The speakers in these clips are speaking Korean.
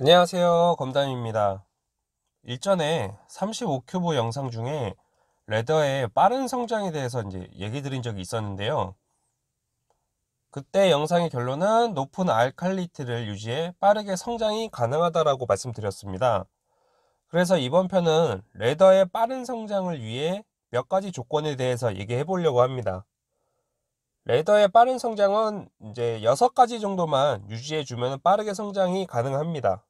안녕하세요 검담입니다. 일전에 35큐브 영상 중에 레더의 빠른 성장에 대해서 이제 얘기 드린 적이 있었는데요. 그때 영상의 결론은 높은 알칼리티를 유지해 빠르게 성장이 가능하다라고 말씀드렸습니다. 그래서 이번 편은 레더의 빠른 성장을 위해 몇 가지 조건에 대해서 얘기해 보려고 합니다 레더의 빠른 성장은 이제 6가지 정도만 유지해 주면 빠르게 성장이 가능합니다.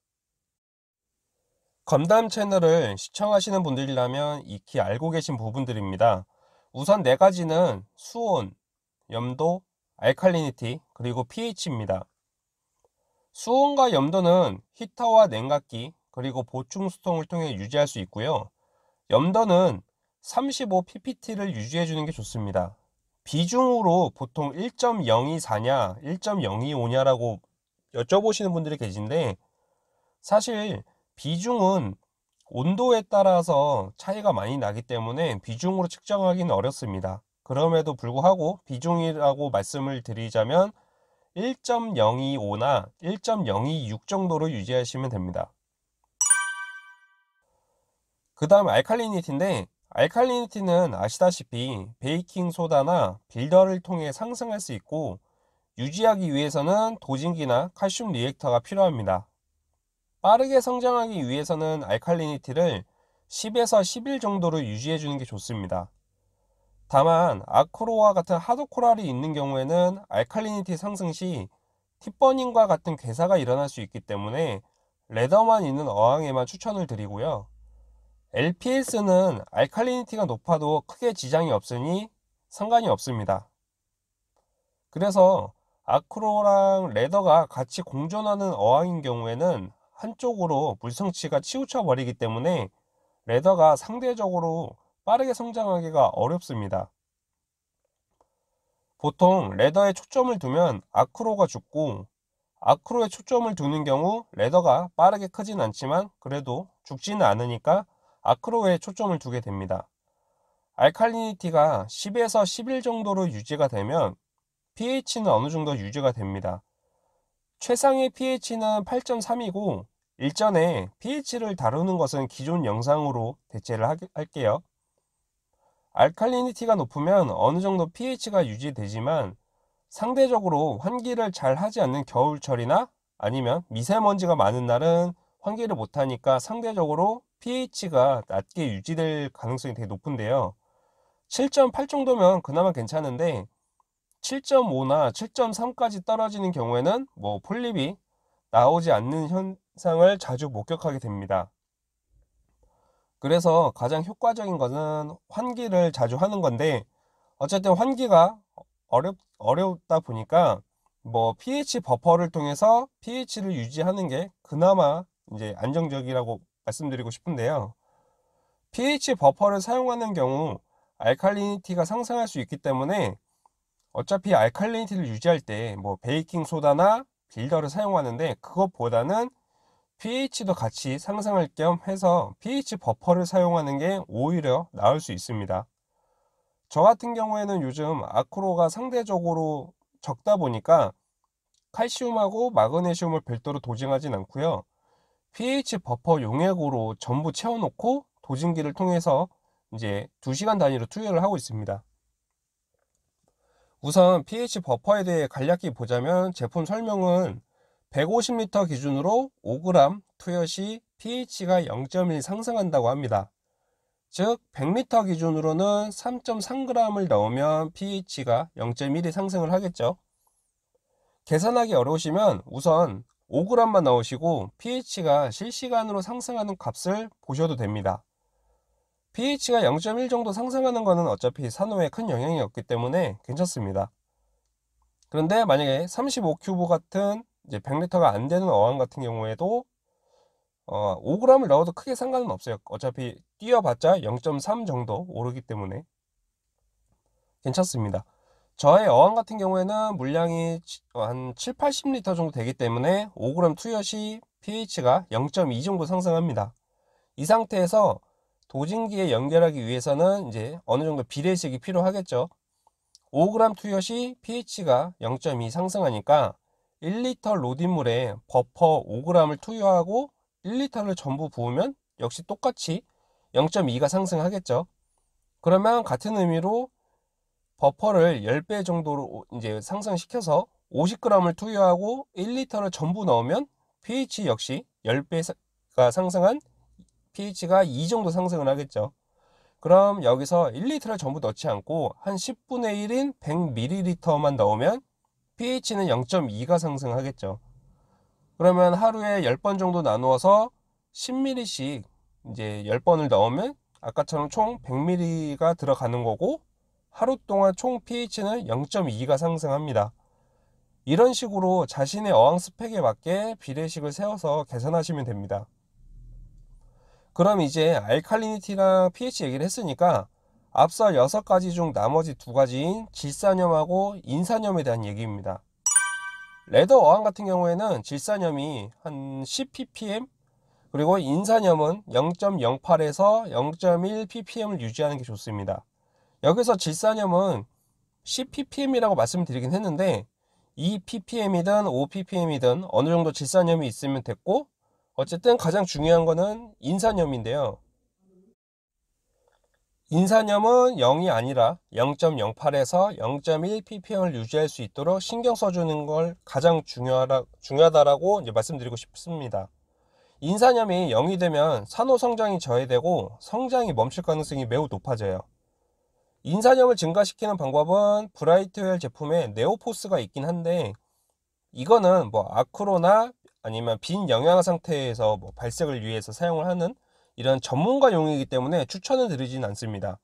건담 채널을 시청하시는 분들이라면 익히 알고 계신 부분들입니다. 우선 네 가지는 수온, 염도, 알칼리니티, 그리고 pH입니다. 수온과 염도는 히터와 냉각기, 그리고 보충 수통을 통해 유지할 수 있고요. 염도는 35ppt를 유지해 주는 게 좋습니다. 비중으로 보통 1.024냐, 1.025냐라고 여쭤보시는 분들이 계신데, 사실 비중은 온도에 따라서 차이가 많이 나기 때문에 비중으로 측정하기는 어렵습니다. 그럼에도 불구하고 비중이라고 말씀을 드리자면 1.025나 1.026 정도로 유지하시면 됩니다. 그 다음 알칼리니티인데 알칼리니티는 아시다시피 베이킹 소다나 빌더를 통해 상승할 수 있고 유지하기 위해서는 도진기나 칼슘 리액터가 필요합니다. 빠르게 성장하기 위해서는 알칼리니티를 10에서 11 정도로 유지해 주는 게 좋습니다. 다만 아크로와 같은 하드코랄이 있는 경우에는 알칼리니티 상승 시 팁버닝과 같은 괴사가 일어날 수 있기 때문에 레더만 있는 어항에만 추천을 드리고요. LPS는 알칼리니티가 높아도 크게 지장이 없으니 상관이 없습니다. 그래서 아크로랑 레더가 같이 공존하는 어항인 경우에는 한쪽으로 물성치가 치우쳐 버리기 때문에 레더가 상대적으로 빠르게 성장하기가 어렵습니다. 보통 레더에 초점을 두면 아크로가 죽고 아크로에 초점을 두는 경우 레더가 빠르게 크진 않지만 그래도 죽지는 않으니까 아크로에 초점을 두게 됩니다. 알칼리니티가 10에서 11 정도로 유지가 되면 pH는 어느 정도 유지가 됩니다. 최상의 pH는 8.3이고 일전에 pH를 다루는 것은 기존 영상으로 대체를 할게요. 알칼리니티가 높으면 어느 정도 pH가 유지되지만 상대적으로 환기를 잘 하지 않는 겨울철이나 아니면 미세먼지가 많은 날은 환기를 못하니까 상대적으로 pH가 낮게 유지될 가능성이 되게 높은데요. 7.8 정도면 그나마 괜찮은데 7.5나 7.3까지 떨어지는 경우에는 뭐 폴립이 나오지 않는 현상을 자주 목격하게 됩니다. 그래서 가장 효과적인 것은 환기를 자주 하는 건데 어쨌든 환기가 어렵, 어렵다 보니까 뭐 pH 버퍼를 통해서 pH를 유지하는 게 그나마 이제 안정적이라고 말씀드리고 싶은데요. pH 버퍼를 사용하는 경우 알칼리니티가 상승할 수 있기 때문에 어차피 알칼리니티를 유지할 때 뭐 베이킹 소다나 빌더를 사용하는데 그것보다는 pH도 같이 상승할 겸 해서 pH 버퍼를 사용하는 게 오히려 나을 수 있습니다. 저 같은 경우에는 요즘 아크로가 상대적으로 적다 보니까 칼슘하고 마그네슘을 별도로 도징하진 않고요. pH 버퍼 용액으로 전부 채워놓고 도진기를 통해서 이제 2시간 단위로 투여를 하고 있습니다. 우선 pH 버퍼에 대해 간략히 보자면 제품 설명은 150L 기준으로 5g 투여 시 pH가 0.1 상승한다고 합니다. 즉 100L 기준으로는 3.3g을 넣으면 pH가 0.1이 상승을 하겠죠. 계산하기 어려우시면 우선 5g만 넣으시고 pH가 실시간으로 상승하는 값을 보셔도 됩니다. pH가 0.1 정도 상승하는 것은 어차피 산호에 큰 영향이 없기 때문에 괜찮습니다. 그런데 만약에 35큐브 같은 이제 100리터가 안 되는 어항 같은 경우에도 어, 5g을 넣어도 크게 상관은 없어요. 어차피 뛰어봤자 0.3 정도 오르기 때문에 괜찮습니다. 저의 어항 같은 경우에는 물량이 한 7, 80리터 정도 되기 때문에 5g 투여 시 pH가 0.2 정도 상승합니다. 이 상태에서 도진기에 연결하기 위해서는 이제 어느 정도 비례식이 필요하겠죠. 5g 투여 시 pH가 0.2 상승하니까 1리터 RODI물에 버퍼 5g을 투여하고 1리터를 전부 부으면 역시 똑같이 0.2가 상승하겠죠. 그러면 같은 의미로 버퍼를 10배 정도로 이제 상승시켜서 50g을 투여하고 1리터를 전부 넣으면 pH 역시 10배가 상승한 pH가 2 정도 상승을 하겠죠. 그럼 여기서 1리터를 전부 넣지 않고 한 10분의 1인 100ml만 넣으면 pH는 0.2가 상승하겠죠. 그러면 하루에 10번 정도 나누어서 10ml씩 이제 10번을 넣으면 아까처럼 총 100ml가 들어가는 거고 하루 동안 총 pH는 0.2가 상승합니다. 이런 식으로 자신의 어항 스펙에 맞게 비례식을 세워서 계산하시면 됩니다. 그럼 이제 알칼리니티랑 pH 얘기를 했으니까 앞서 6가지 중 나머지 두 가지인 질산염하고 인산염에 대한 얘기입니다. 레더 어항 같은 경우에는 질산염이 한 10ppm 그리고 인산염은 0.08에서 0.1 ppm을 유지하는 게 좋습니다. 여기서 질산염은 10ppm이라고 말씀드리긴 했는데 2ppm이든 5ppm이든 어느 정도 질산염이 있으면 됐고 어쨌든 가장 중요한 거는 인산염인데요. 인산염은 0이 아니라 0.08에서 0.1 ppm을 유지할 수 있도록 신경 써주는 걸 가장 중요하다, 중요하다라고 이제 말씀드리고 싶습니다. 인산염이 0이 되면 산호 성장이 저해되고 성장이 멈출 가능성이 매우 높아져요. 인산염을 증가시키는 방법은 브라이트웰 제품에 네오포스가 있긴 한데 이거는 뭐 아크로나 아니면 빈 영양 상태에서 뭐 발색을 위해서 사용을 하는 이런 전문가용이기 때문에 추천을 드리진 않습니다.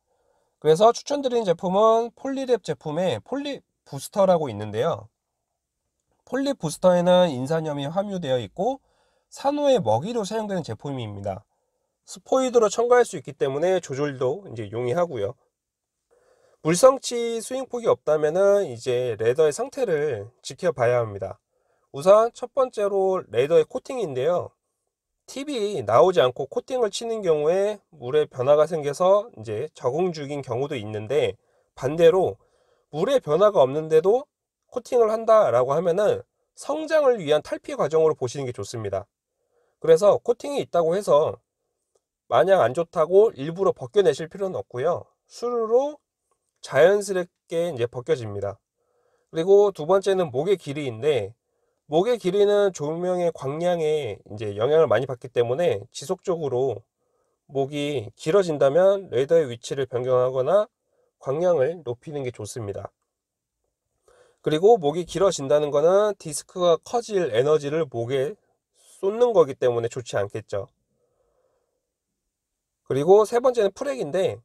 그래서 추천드리는 제품은 Polyplab 제품의 Poly Booster라고 있는데요. Poly Booster에는 인산염이 함유되어 있고 산호의 먹이로 사용되는 제품입니다. 스포이드로 첨가할 수 있기 때문에 조절도 이제 용이하고요. 물성치 swing폭이 없다면은 이제 leather의 상태를 지켜봐야 합니다. 우선 첫 번째로 leather의 코팅인데요. 팁이 나오지 않고 코팅을 치는 경우에 물에 변화가 생겨서 이제 적응 중인 경우도 있는데 반대로 물에 변화가 없는데도 코팅을 한다라고 하면은 성장을 위한 탈피 과정으로 보시는 게 좋습니다. 그래서 코팅이 있다고 해서 마냥 안 좋다고 일부러 벗겨내실 필요는 없고요. 수르로 자연스럽게 이제 벗겨집니다. 그리고 두 번째는 목의 길이인데 목의 길이는 조명의 광량에 이제 영향을 많이 받기 때문에 지속적으로 목이 길어진다면 레더의 위치를 변경하거나 광량을 높이는 게 좋습니다. 그리고 목이 길어진다는 것은 디스크가 커질 에너지를 목에 쏟는 거기 때문에 좋지 않겠죠. 그리고 세 번째는 프렉인데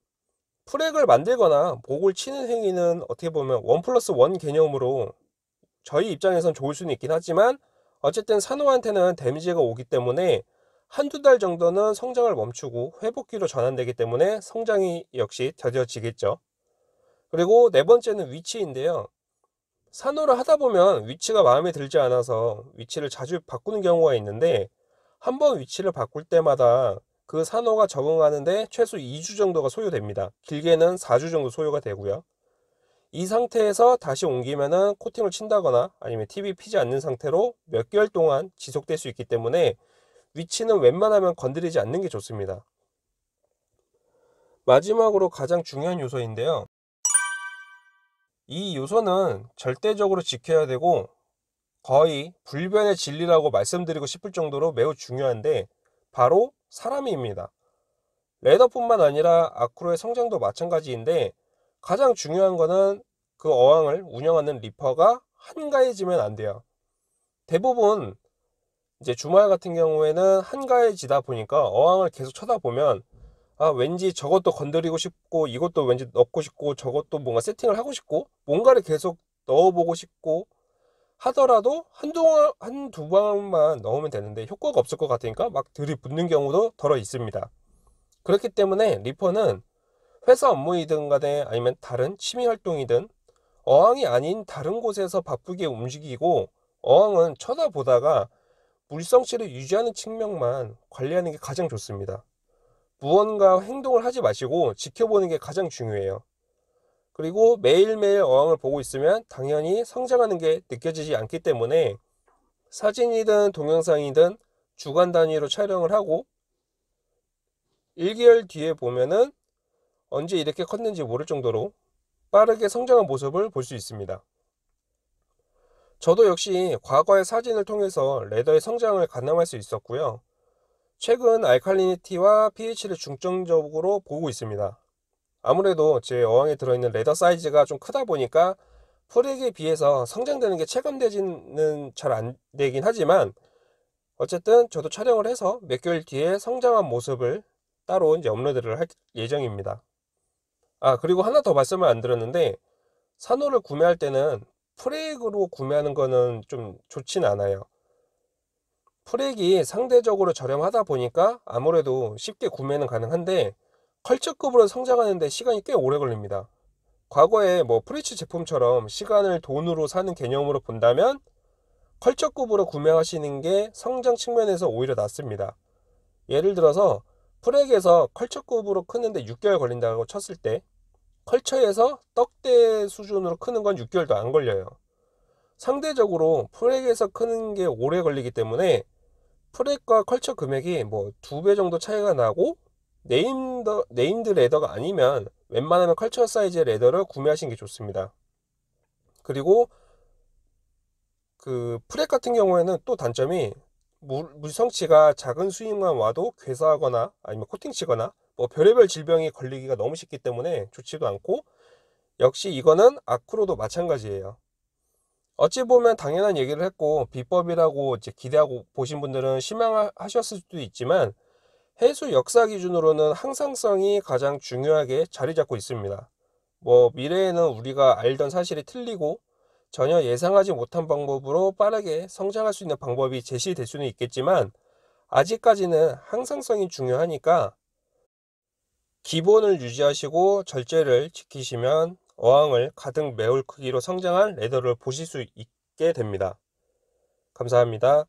프렉을 만들거나 목을 치는 행위는 어떻게 보면 원 플러스 원 개념으로 저희 입장에선 좋을 수는 있긴 하지만 어쨌든 산호한테는 데미지가 오기 때문에 한두 달 정도는 성장을 멈추고 회복기로 전환되기 때문에 성장이 역시 더뎌지겠죠. 그리고 네 번째는 위치인데요. 산호를 하다 보면 위치가 마음에 들지 않아서 위치를 자주 바꾸는 경우가 있는데 한번 위치를 바꿀 때마다 그 산호가 적응하는데 최소 2주 정도가 소요됩니다. 길게는 4주 정도 소요가 되고요. 이 상태에서 다시 옮기면은 코팅을 친다거나 아니면 TV 피지 않는 상태로 몇 개월 동안 지속될 수 있기 때문에 위치는 웬만하면 건드리지 않는 게 좋습니다. 마지막으로 가장 중요한 요소인데요. 이 요소는 절대적으로 지켜야 되고 거의 불변의 진리라고 말씀드리고 싶을 정도로 매우 중요한데 바로 사람입니다. 레더뿐만 아니라 아크로의 성장도 마찬가지인데 가장 중요한 거는 그 어항을 운영하는 리퍼가 한가해지면 안 돼요. 대부분 이제 주말 같은 경우에는 한가해지다 보니까 어항을 계속 쳐다보면 아, 왠지 저것도 건드리고 싶고, 이것도 왠지 넣고 싶고, 저것도 뭔가 세팅을 하고 싶고, 뭔가를 계속 넣어보고 싶고, 하더라도 한두, 한두 방만 넣으면 되는데 효과가 없을 것 같으니까 막 들이붙는 경우도 덜어 있습니다. 그렇기 때문에 리퍼는 회사 업무이든 간에 아니면 다른 취미 활동이든 어항이 아닌 다른 곳에서 바쁘게 움직이고 어항은 쳐다보다가 물성치를 유지하는 측면만 관리하는 게 가장 좋습니다. 무언가 행동을 하지 마시고 지켜보는 게 가장 중요해요. 그리고 매일매일 어항을 보고 있으면 당연히 성장하는 게 느껴지지 않기 때문에 사진이든 동영상이든 주간 단위로 촬영을 하고 1개월 뒤에 보면은 언제 이렇게 컸는지 모를 정도로 빠르게 성장한 모습을 볼 수 있습니다. 저도 역시 과거의 사진을 통해서 레더의 성장을 가늠할 수 있었고요. 최근 알칼리니티와 pH를 중점적으로 보고 있습니다. 아무래도 제 어항에 들어있는 레더 사이즈가 좀 크다 보니까 풀액에 비해서 성장되는 게 체감되지는 잘 안 되긴 하지만 어쨌든 저도 촬영을 해서 몇 개월 뒤에 성장한 모습을 따로 이제 업로드를 할 예정입니다. 아, 그리고 하나 더 말씀을 안 드렸는데 산호를 구매할 때는 frag으로 구매하는 거는 좀 좋진 않아요. frag이 상대적으로 저렴하다 보니까 아무래도 쉽게 구매는 가능한데 culture급으로 성장하는데 시간이 꽤 오래 걸립니다. 과거에 뭐 Fritz 제품처럼 시간을 돈으로 사는 개념으로 본다면 culture급으로 구매하시는 게 성장 측면에서 오히려 낫습니다. 예를 들어서 frag에서 culture급으로 크는데 6개월 걸린다고 쳤을 때 culture에서 떡대 수준으로 크는 건 6개월도 안 걸려요. 상대적으로 frag에서 크는 게 오래 걸리기 때문에 frag과 culture 금액이 뭐 두 배 정도 차이가 나고 named, named leather가 아니면 웬만하면 culture 사이즈의 leather를 구매하시는 게 좋습니다. 그리고 그 프렉 같은 경우에는 또 단점이 물, 물성치가 작은 수입만 와도 괴사하거나 아니면 코팅치거나 뭐 별의별 질병이 걸리기가 너무 쉽기 때문에 좋지도 않고 역시 이거는 아크로도 마찬가지예요. 어찌 보면 당연한 얘기를 했고 비법이라고 이제 기대하고 보신 분들은 실망하셨을 수도 있지만 해수 역사 기준으로는 항상성이 가장 중요하게 자리 잡고 있습니다. 뭐 미래에는 우리가 알던 사실이 틀리고 전혀 예상하지 못한 방법으로 빠르게 성장할 수 있는 방법이 제시될 수는 있겠지만 아직까지는 항상성이 중요하니까 기본을 유지하시고 절제를 지키시면 어항을 가득 메울 크기로 성장한 레더를 보실 수 있게 됩니다. 감사합니다.